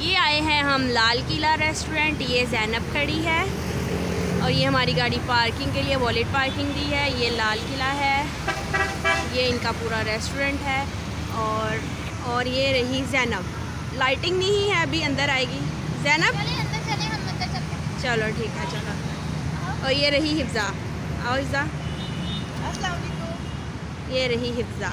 ये आए हैं हम लाल किला रेस्टोरेंट ये जैनब खड़ी है। और ये हमारी गाड़ी पार्किंग के लिए वॉलेट पार्किंग दी है ये लाल किला है। ये इनका पूरा रेस्टोरेंट है और और ये रही जैनब। लाइटिंग नहीं है अभी अंदर आएगी। जैनब? चलो ठीक है चलो। और ये रही हिफ्ज़ा। आओ हिफ्ज़ा। ये रही हिफ्ज़ा।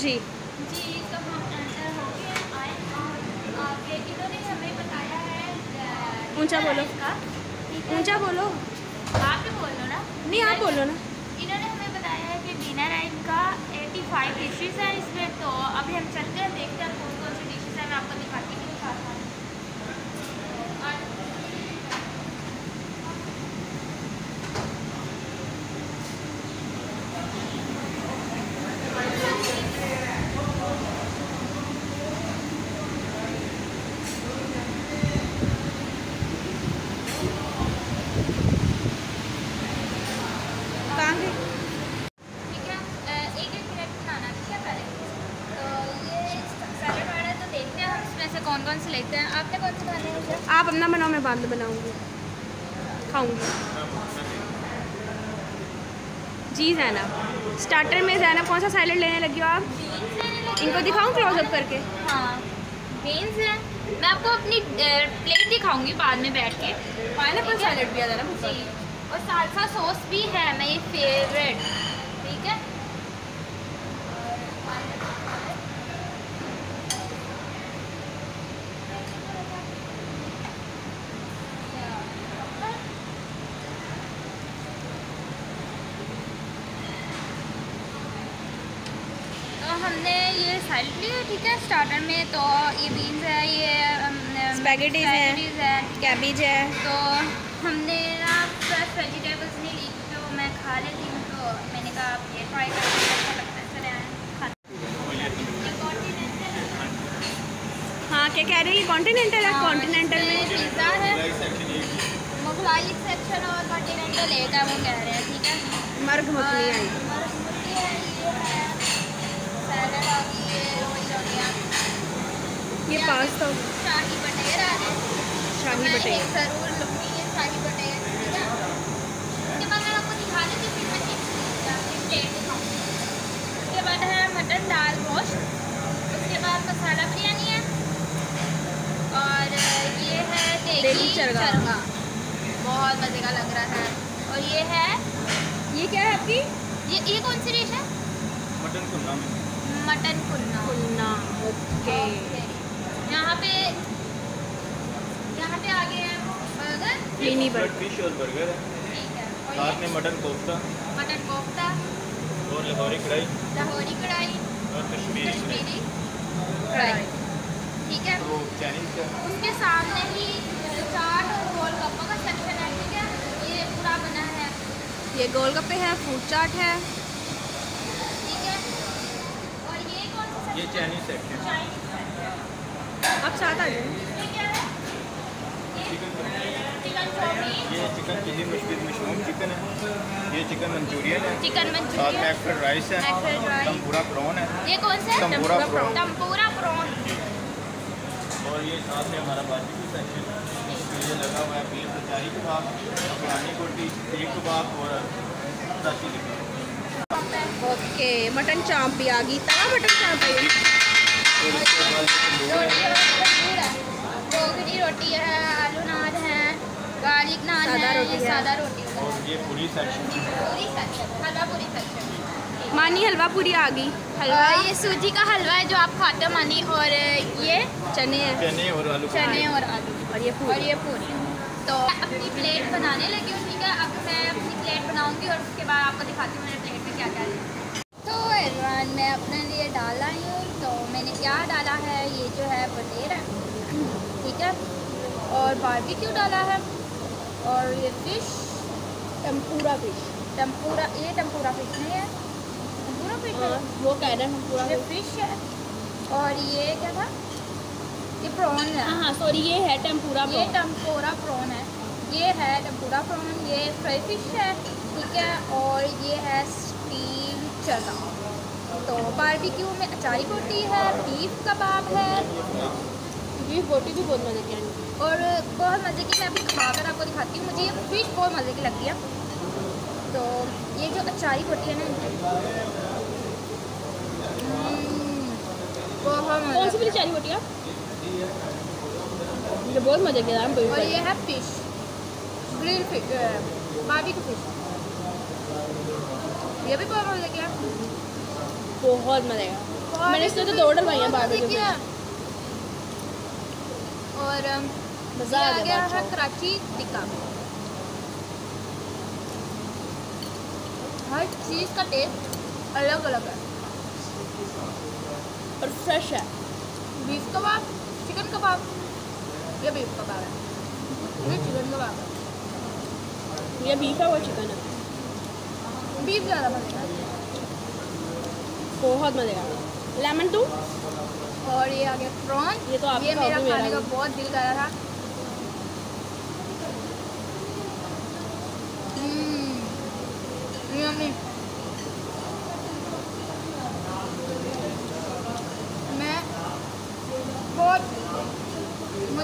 जी जी तो हम एंटर हो गए आए और आगे इन्होंने हमें बताया है ऊँचा बोलो का ऊँचा बोलो आप भी बोल लो ना नहीं आप बोलो ना इन्होंने हमें बताया है कि डिनर है इनका 85 डिशेस है इसमें तो अभी हम चलते हैं देखते हैं कौन कौन सी डिशेस है मैं आपको दिखाती हूँ साथ साथ और कहाँ गए ठीक है अ, एक एक प्लेट बनाना ठीक है पहले तो ये सैलड वाला तो देखते हैं हम इसमें से कौन कौन से लेते हैं आपने कौन से खाने हैं मुझे आप अपना बनाओ मैं बाद में बनाऊँगी। खाऊँगी। जी जैनब। स्टार्टर में जैनब कौन सा सैलेड लेने लगी हो आप? इनको दिखाऊँ क्लोजअप करके? हाँ बीन्स है। मैं आपको अपनी प्लेट दिखाऊँगी बाद में बैठ के। पाइनएप्पल सैलेड भी आ जरा जी। और सालसा सॉस भी है मेरी फेवरेट ठीक है तो हमने ये साइड लिया ठीक है स्टार्टर में तो ये बीन्स है ये Spaghettis है। है कैबेज है तो हमने ना फ्रेश वेजिटेबल्स नहीं ली तो मैं खा लेती हूँ तो मैंने कहा आप ये ट्राई करते हैं अच्छा लगता है हैं। है। हाँ क्या कह रही है कॉन्टिनेंटल है हाँ, कॉन्टिनेंटल में पिज़्ज़ा है मुगलाई सेक्शन और कॉन्टिनेंटल एक है वो कह रहे हैं ठीक है मर्ग मखनी और आई मरमूली है ये है सैलड आ गई हो ये पास्ता। शाही बटेरा है। शाही बटेरा एक ज़रूर लूँगी ये शाही बटेर ठीक है उसके बाद मैं आपको दिखा देती हूँ फिर मैं चिप्स प्लेट दिखाऊँगी उसके बाद है मटन दाल गोश्त उसके बाद मसाला बिरयानी है और ये है देगी देगी चरगा। चरगा बहुत मज़े का लग रहा है और ये है ये क्या है आपकी ये ये कौन सी डिश है मटन कुंडा में मटन कुन्ना कुन्ना ओके ओके। यहाँ पे यहाँ पे आ गए हैं burger mini blood burger fish और बर्गर है ठीक है और साथ ये में मटन कोफ्ता मटन कोफ्ता और लाहौरी कढ़ाई लाहौरी कढ़ाई और कश्मीरी कढ़ाई कश्मीरी कढ़ाई ठीक है वो चाइनीज़ का उसके सामने ही चाट और गोलगप्पा का सेक्शन है ठीक है? ये पूरा बना है। ये गोलगप्पे है फ्रूट चाट है। ठीक है? और ये कौन सा ये चाइनीज़ सेक्शन है। आप साथ आ ये क्या है? ये चिकन चिली मुश्किल मशरूम चिकन है। ये चिकन मंचूरियन है। चिकन साथ में मंचूरियन फ्राइड राइस है। Egg fried rice tempura prawn है। ये कौन सा है? तंबूरा प्रॉन प्रॉन और ये साथ में हमारा बारबेक्यू सेक्शन है। ये लगा हुआ है बीफ अचारी कबाब अफगानी कोटी सीख कबाब और दाची कबाब ओके मटन चाप भी आ गई। तवा मटन चाप है बाद है रोगनी रोटी है आलू नान है गार्लिक नान सादा है रोटी है। सादा रोटी है। और ये पूरी सेक्शन पूरी सेक्शन हलवा पूरी सेक्शन मानी हलवा पूरी आ गई। हलवा? ये सूजी का हलवा है जो आप खाते हो मानी और ये चने हैं। चने और आलू। चने और आलू। और ये पूरी। और ये पूरी। तो अपनी प्लेट बनाने लगी हूँ ठीक है? अब मैं अपनी प्लेट बनाऊँगी और उसके बाद आपको दिखाती हूँ मेरे प्लेट में क्या क्या है। तो एवरीवन मैं अपने लिए डाल आई हूँ। तो मैंने क्या डाला है? ये जो है पनीर है ठीक है? और बारबेक्यू डाला है। और ये फ़िश टेम्पूरा फ़िश टम्पूरा ये टम्पूरा फ़िश नहीं है। है वो कह रहे हैं ये फ़िश है। और ये क्या था? ये प्रॉन है। हाँ हाँ सॉरी ये है टेम्पूरा ये टम्पोरा प्रॉन है। ये है टम्पूरा प्रॉन ये फ्राई फ़िश है ठीक है और ये है स्टील चना तो बारबेक्यू में अचारी बोटी है बीफ कबाब है। बीफ बोटी भी बहुत मज़े की है। और बहुत मज़े की मैं अभी खा कर आपको दिखाती हूँ मुझे ये फ़िश बहुत मज़े की लगती है। तो ये जो अचारी बोटी है ना हम्म, बहुत कौन सी वाली चारी बोटियाँ ये बहुत मज़े की है और ये है fish grill fish barbecue fish ये भी बहुत मज़े की बहुत मज़े का मैंने इससे तो दो ऑर्डर डलवाई हैं बारबेक्यू ठीक और मज़ा आ गया गया है कराची टिक्का। हर चीज़ का टेस्ट अलग अलग है। और फ्रेश है। बीफ कबाब? चिकन कबाब? ये बीफ कबाब है। ये चिकन कबाब है। ये बीफ है वो चिकन है। बीफ ज़्यादा मज़ेगा बहुत मज़ेगा लेमन टू और ये आ गया प्रॉन ये तो आप ये मेरा खाने का बहुत दिल कर रहा था हम्म, yummy। मैं बहुत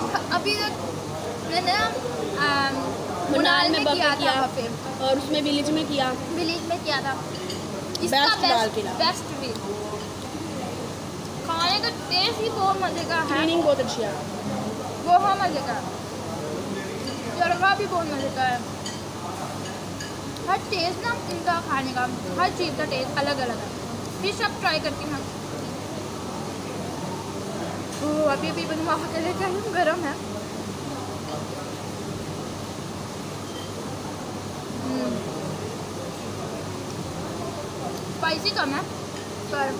मुझे अभी तक मैंने ना मुनाल में किया था किया। और उसमें विलेज में किया। विलेज में किया था। दाल किला। बेस्ट भी खाने का टेस्ट ही बहुत मज़े का है। बहुत अच्छी है। बहुत मज़े का। है तड़का भी बहुत मज़े का है। हर टेस्ट ना इनका खाने का हर चीज़ का टेस्ट अलग अलग है। फिर सब ट्राई करती हूँ। ओह, अभी अभी बनवा के लेके आई हूँ गर्म है। स्पाइसी कम है पर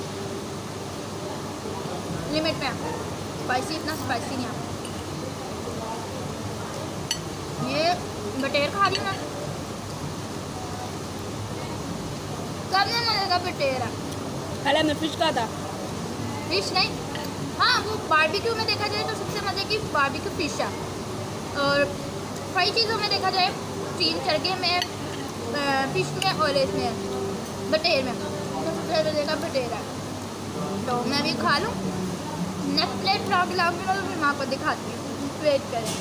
लिमिट में है। स्पाइसी इतना स्पाइसी नहीं है। ये बटेर खा रही हूँ मैं। सबने मज़े का बटेर। है पहले हमने फ़िश कहा था। फ़िश नहीं। हाँ वो बारबेक्यू में देखा जाए तो सबसे मज़े की बारबेक्यू है। और फ्राई चीज़ों में देखा जाए, तीन चरगे में फ़िश में और इसमें, बटेर में। तो सबसे मज़े का बटेर है। तो मैं भी खा लूँ। नेक्स्ट प्लेट फ्रा खिलाऊँगी ना तो फिर मैं आपको दिखाती हूँ। वेट करें।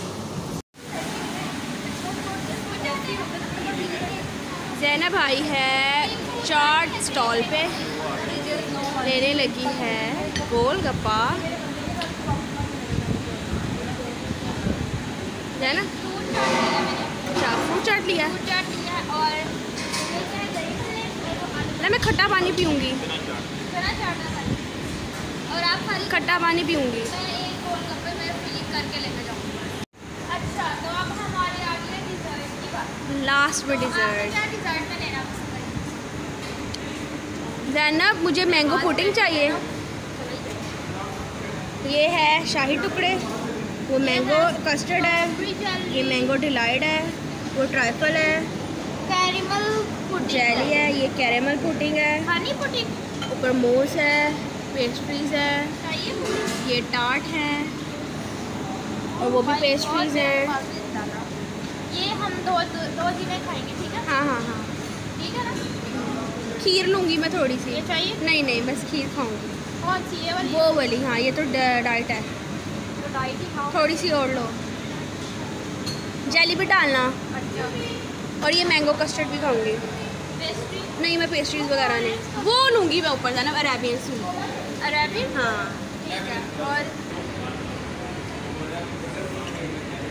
जैनब भाई है चाट स्टॉल पे। लेने लगी है। गोलगप्पा जैनब अच्छा फ्रूट चाट लिया। फ्रूट चाट लिया है और मैं खट्टा पानी पीऊँगी। है और आप खाली खट्टा पानी पीऊँगी। गोलगप्पे में जाऊँगी। अच्छा तो अब हमारे आ डिज़र्ट की बात। लास्ट में डिज़र्ट डिज़र्ट में लेना जैनब मुझे मैंगो पुडिंग चाहिए। ये है शाही टुकड़े वो मैंगो कस्टर्ड है ये मैंगो डिलाइट है वो ट्राइफल है कैरेमल जेली है ये कैरेमल पुडिंग है हनी पुडिंग ऊपर मोस है पेस्ट्रीज है ये टार्ट है और वो भी पेस्ट्रीज है। ये हम दो दो जिन्हें खाएँगे ठीक है? हाँ हाँ हाँ। ठीक है ना? खीर लूँगी मैं थोड़ी सी। ये चाहिए? नहीं नहीं बस खीर खाऊँगी। कौन सी ये वाली? वो वाली हाँ ये तो डाइट है। तो डाइट ही खाओ। थोड़ी सी और लो। जेली भी डालना। अच्छा। और ये मैंगो कस्टर्ड भी खाऊँगी। नहीं मैं पेस्ट्रीज वगैरह नहीं। वो लूँगी मैं ऊपर जाना अरेबियन सूप अरेबियन हाँ। ठीक है। और?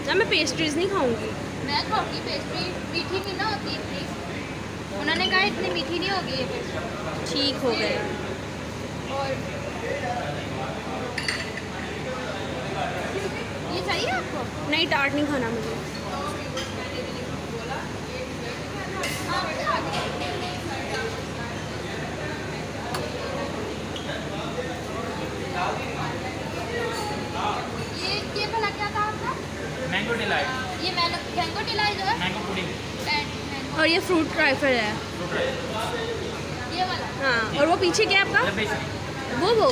ना मैं पेस्ट्रीज नहीं खाऊँगी। मैं खाऊँगी पेस्ट्री मीठी नहीं ना होती इतनी। उन्होंने कहा इतनी मीठी नहीं होगी ये पेस्ट्री ठीक हो गया। और? चाहिए आपको? नहीं टार्ट नहीं खाना मुझे। ये ये भला क्या था आपका? मैंगो डिलाइट ये मैंगो डिलाइट है? मैंगो पुडिंग और ये फ्रूट ट्राइफल है। ये वाला। हाँ। और वो पीछे क्या है आपका? वो वो।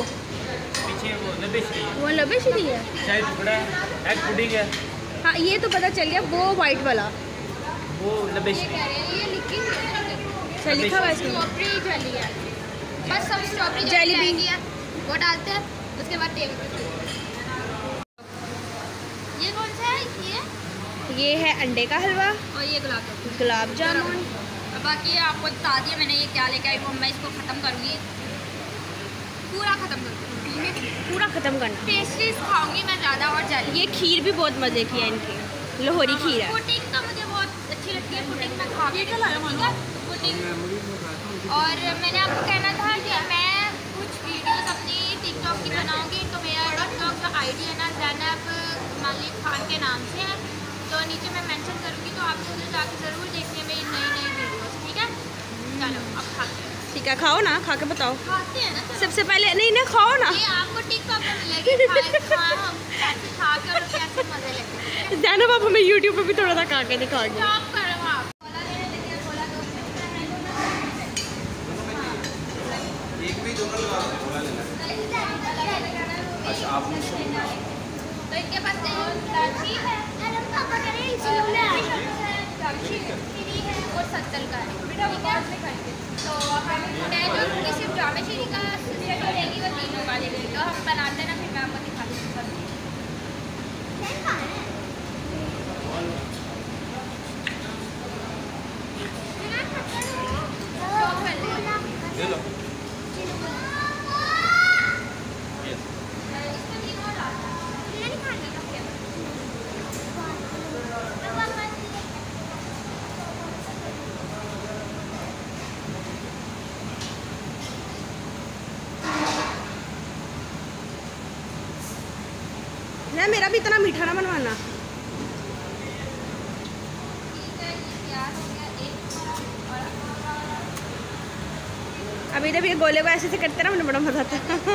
वो लबेशरी है? शाही टुकड़ा है एग पुडिंग है। हाँ ये तो पता चल गया वो वाइट वाला। वो ये लबेशरी कह रहे हैं ये है अच्छा लिखा हुआ स्ट्रॉबेरी जली है। बस सब स्ट्रॉबेरी जली। है वो डालते हैं उसके बाद टेबल पे ये कौन सा है? ये? ये है अंडे का हलवा। और ये गुलाब जामुन। गुलाब जामुन। और बाकी आपको बता दिया मैंने ये क्या लेके आई वो मैं इसको ख़त्म करूँगी। पूरा ख़त्म करूँगी। पूरा ख़त्म करना। पेस्ट्रीज खाऊँगी मैं ज़्यादा और जली ये खीर भी बहुत मज़े की है इनकी। लाहौरी खीर है। पुडिंग तो मुझे बहुत अच्छी लगती है पुडिंग में खा के ठीक और मैंने आपको कहना था कि मैं कुछ वीडियोस अपनी टिकटॉक की बनाऊँगी तो मेरा टिकटॉक का आईडी है ना जैनब मलिक खान के नाम से है। तो नीचे मैं मेंशन करूँगी तो आप उधर जाके ज़रूर देखिए मेरी नई नई वीडियोस ठीक है चलो अब है खाओ ना खा के बताओ। सबसे पहले नहीं ना। खाओ। ना जानो आप हमें यूट्यूब पर भी थोड़ा सा खा के दिखाओगे स्टॉप करो आप बोला लेने लगे बोला दो अच्छा आप तो इनके पास इलायची है इलायची है और सत्तल का है ठीक है तो मैं जो शीरी का सिस्टम रहेगी वो तीनों की तो हम बनाते ना फिर मैं इतना मीठा ना बनवाना। अभी जब ये गोले को ऐसे ऐसे करते ना मुझे बड़ा मज़ा आता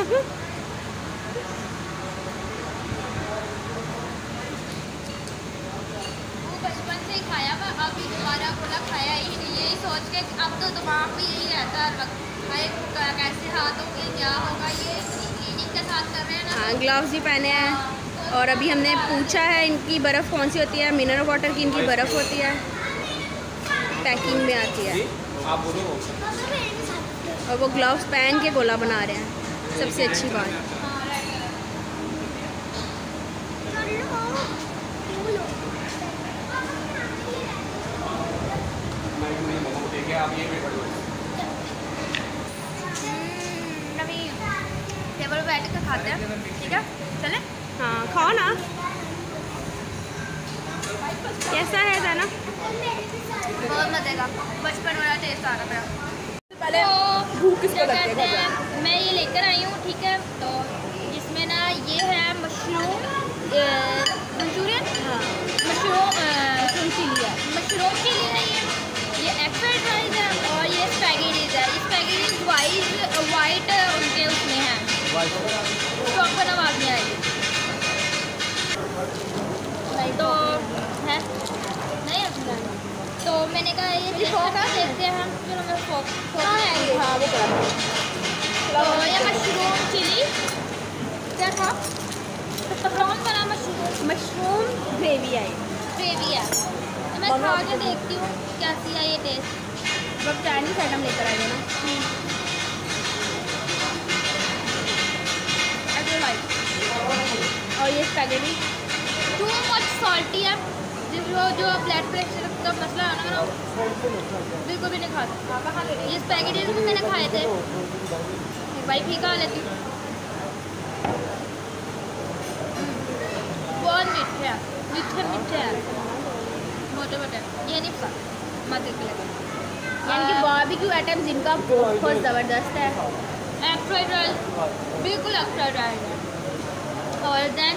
बचपन से ही खाया हुआ दोबारा बोला खाया ही नहीं यही सोच के अब तो दिमाग में यही रहता है हर वक्त भाई क- कैसे हाथ होंगे क्या होगा ये क्लीनिंग के साथ कर रहे हैं ना। हाँ ग्लव्स भी पहने हैं। और अभी हमने पूछा है इनकी बर्फ़ कौन सी होती है मिनरल वाटर की इनकी बर्फ़ होती है पैकिंग में आती है। और वो ग्लव्स पहन के गोला बना रहे हैं, सबसे अच्छी बात। आप ये भी टेबल बैठ कर खाते हैं, ठीक है? चले? हाँ खाओ ना। कैसा है जाना? बहुत मज़े का। बचपन वाला टेस्ट आ रहा है पहले तो भूख किसको क्या लगती कहते हैं मैं ये लेकर आई हूँ ठीक है? तो कहा ये देखा देखते हैं हम फिर हमें फोक फोक हाँ वो करा तो ये मशरूम चिली क्या था? प्रॉन बना मशरूम मशरूम ग्रेवी आई ग्रेवी है। तो मैं खा के देखती हूँ कैसी है ये टेस्ट अब चाइनीज़ आइटम लेकर आएँगे ना। आई और ये स्पैगेटी टू मच सॉल्टी है। जो जो ब्लड प्रेशर का मसला है ना, मेरा बिल्कुल भी नहीं खाता ये स्पैगेटीज भी मैंने खाए थे। भाई भी खा लेती बहुत मीठे हैं। मीठे मीठे हैं। मोटे मोटे। ये नहीं पता मत यानी कि बारबेक्यू आइटम्स इनका बहुत ज़बरदस्त है। फ्राइड राइस बिल्कुल एग फ्राइड राइस है और देन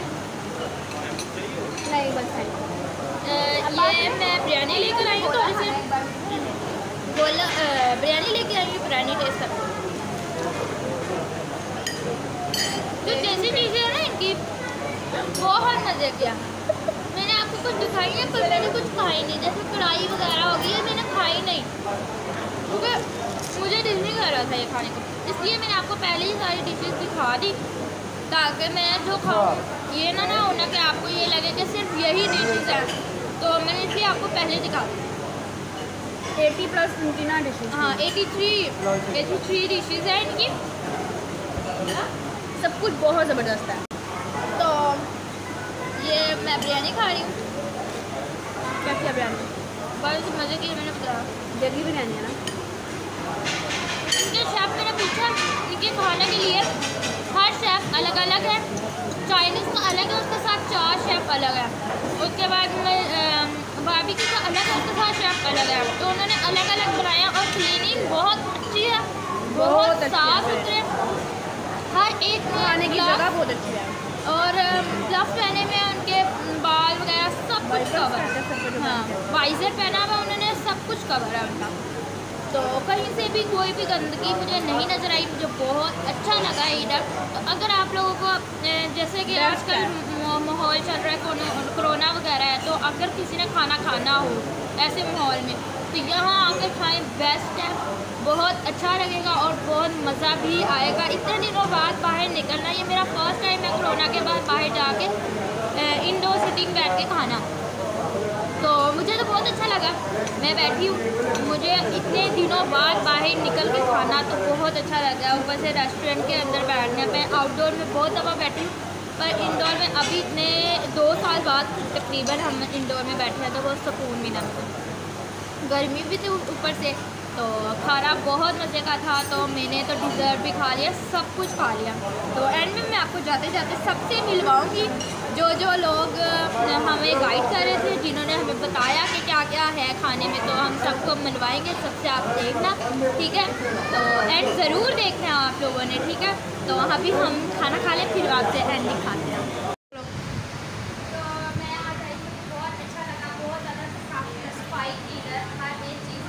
नहीं बस है ये मैं बिरयानी लेकर आई हूँ थोड़ी सी बोला अ, बिरयानी लेके आई हूँ बिरयानी टेस्ट कर जो देसी चीज़ें है ना इनकी बहुत मज़े किया। मैंने आपको आपको कुछ दिखाई है पर मैंने कुछ खाई नहीं। जैसे कढ़ाई वगैरह हो गई है मैंने खाई नहीं। क्योंकि मुझे दिल नहीं कर रहा था ये खाने को। इसलिए मैंने आपको पहले ही सारी डिशेज दिखा दी ताकि मैं जो खाऊँ ये ना ना होना कि आपको ये लगे कि सिर्फ़ यही डिशेज है। तो मैंने इसलिए आपको पहले दिखा दी। एटी प्लस ना डिशेज हाँ eighty three eighty three dishes है इनकी। सब कुछ बहुत ज़बरदस्त है। तो ये मैं बिरयानी खा रही हूँ। क्या क्या बिरयानी? बस मज़े की मैंने बताया। जगी बिरयानी है ना? इनके शेफ़ मैंने पूछा इनके खाने के लिए हर शेफ़ अलग अलग है। चाइनीज़ का अलग है उसके साथ चार शेफ़ अलग है। उसके बाद में बारबेक्यू का अलग है उसके साथ शेफ अलग है। तो उन्होंने अलग अलग बनाया और क्लीनिंग बहुत अच्छी है बहुत साफ़ सुथरे। हर एक खाने की जगह बहुत अच्छी है। और ग्लव्स पहने में उनके बाल वगैरह सब कुछ कवर हाँ वाइजर पहना हुआ उन्होंने सब कुछ कवर है उनका। तो कहीं से भी कोई भी गंदगी मुझे नहीं नज़र आई मुझे बहुत अच्छा लगा इधर। तो अगर आप लोगों को जैसे कि आजकल माहौल चल रहा है, कोरोना वगैरह है तो अगर किसी ने खाना खाना हो, ऐसे माहौल में तो यहाँ आकर खाएँ बेस्ट है। बहुत अच्छा लगेगा और बहुत मज़ा भी आएगा। इतने दिनों बाद बाहर निकलना, ये मेरा फ़र्स्ट टाइम है कोरोना के बाद बाहर जाके इंडोर सिटिंग बैठ के खाना। तो मुझे तो बहुत अच्छा लगा, मैं बैठी हूँ। मुझे इतने दिनों बाद बाहर निकल के खाना तो बहुत अच्छा लगा। ऊपर से रेस्टोरेंट के अंदर बैठने, मैं आउटडोर में बहुत दफ़ा बैठी हूँ। पर इंडोर में अभी इतने दो साल बाद तकरीबन हम इंडोर में बैठे हैं तो बहुत सुकून मिला मुझे। गर्मी भी थी ऊपर से तो खाना बहुत मज़े का था तो मैंने तो डिज़र्ट भी खा लिया, सब कुछ खा लिया। तो एंड में मैं आपको जाते जाते सबसे मिलवाऊँगी जो जो लोग हमें गाइड कर रहे थे, जिन्होंने हमें बताया कि क्या क्या है खाने में तो हम सबको मिलवाएँगे, सबसे आप देखना, ठीक है? तो एंड ज़रूर देखना आप लोगों ने, ठीक है? तो वहाँ भी हम खाना खा लें फिर आपसे एंड दिखाते हैं तो मैं आज आई बहुत अच्छा लगा बहुत ज़्यादा सफ़ाई की हर एक चीज़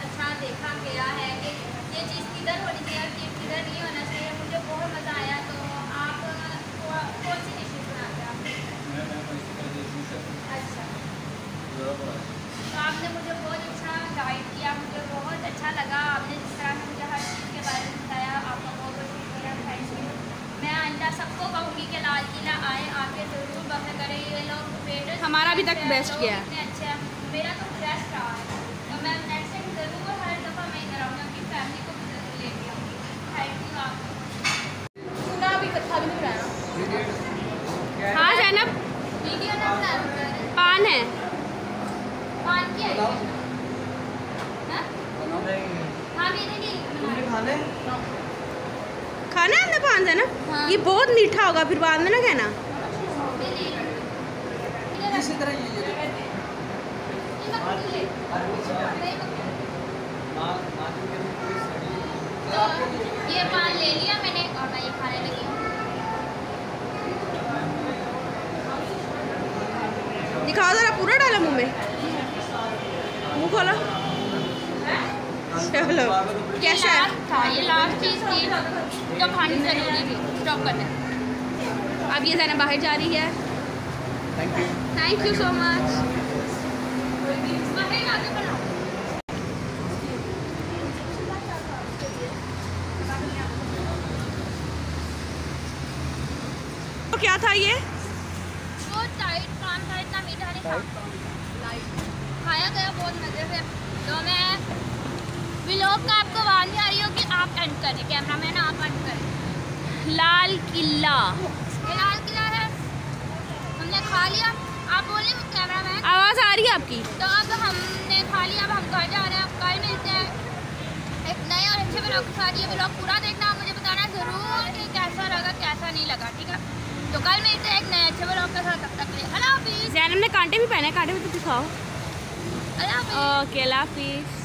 अच्छा देखा गया है कि ये चीज़ किधर होनी चाहिए और किधर नहीं होना चाहिए मुझे बहुत मज़ा आया तो आप कौन सी डिशेज बनाते हैं अच्छा तो आपने मुझे बहुत अच्छा गाइड किया मुझे बहुत अच्छा लगा आपने जिस तरह से मुझे हर चीज़ के बारे में बताया आपका बहुत बहुत शुक्रिया थैंक यू मैं आइंदा सबको कहूँगी कि लाल किला आए आके ज़रूर बफे करें ये हमारा अभी तक बेस्ट गया इतने मेरा तो बेस्ट रहा है। तो मैं नेक्स्ट टाइम ज़रूर हर दफ़ा मैं इधर आऊँगी अपनी फैमिली को भी ज़रूर लेके आऊँगी। थैंक यू आपको सुना अभी कथा भी नहीं बनाया। हाँ जैनब वीडियो ना बना पान है। पान की है? हाँ? हाँ खाना है? पान से ना हाँ। ये बहुत मीठा होगा फिर बाद में ना कहना। इसी तरह ये तो ये पान ले लिया मैंने और मैं ये खाने लगी दिखाओ जरा पूरा डाला मुँह में? मुँह खोलो। चलो कैसा है? था ये लास्ट चीज़ थी जो खानी ज़रूरी थी स्टॉप करने। अब ये जाना बाहर जा रही है। Thank you thank you so much तो क्या था ये? बहुत टाइट काम था इतना मीठा नहीं था। खाया गया बहुत मज़े से। तो मैं व्लॉग का आपको आवाज़ आ रही हो कि आप एंड करें कैमरा मैन आप एंड करें लाल किला। ये लाल किला है। हमने खा लिया। आप बोलिए कैमरा मैन आवाज़ आ रही है आपकी? तो अब हमने खा लिया अब हम घर जा रहे हैं अब कल मिलते हैं। एक नए और अच्छे ब्लॉग के साथ ये ब्लॉग पूरा देखना मुझे बताना ज़रूर कि कैसा लगा कैसा नहीं लगा ठीक है? तो कल मिलते हैं एक नए अच्छे ब्लॉग के साथ तब तक लिए। अल्लाह हाफिज़। जैनम ने कांटे भी पहने कांटे भी तो दिखाओ। हाफिज़। ओके अल्लाह हाफिज़।